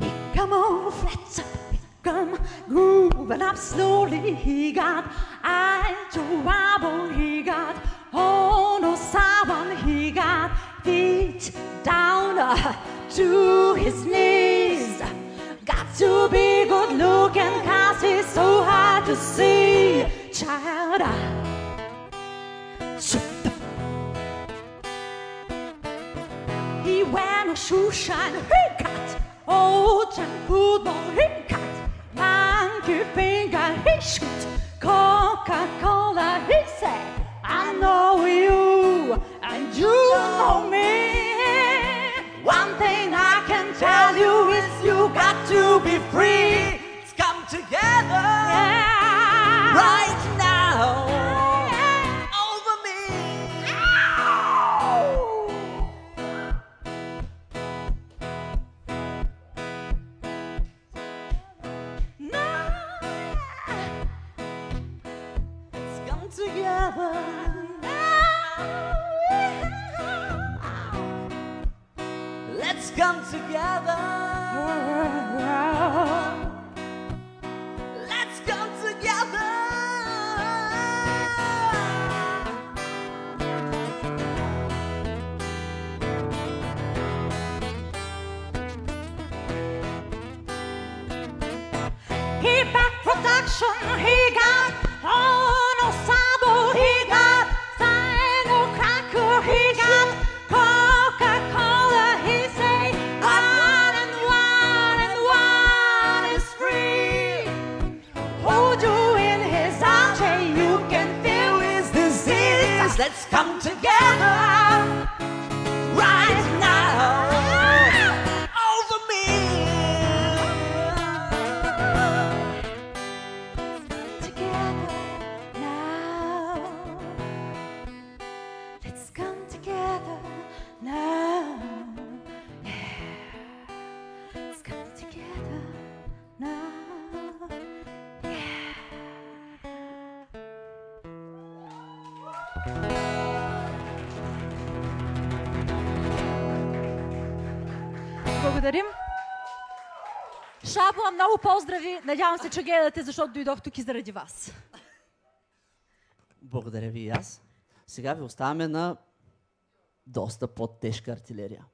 He come on, flats up, he come grooving up slowly. He got eye trouble, oh, he got oh no someone, he got feet down uh, to his knees. Got to be good looking, cause he's so hard to see, child. Uh, got old and football, he got monkey finger, he shoot Coca-Cola, Let's come together. Let's come together. He back production, Let's come together Благодарим. Шабла, много поздрави. Надявам се, че гледате, защото дойдох тук и заради вас. Благодаря ви и аз. Сега ви оставяме на доста по-тежка артилерия.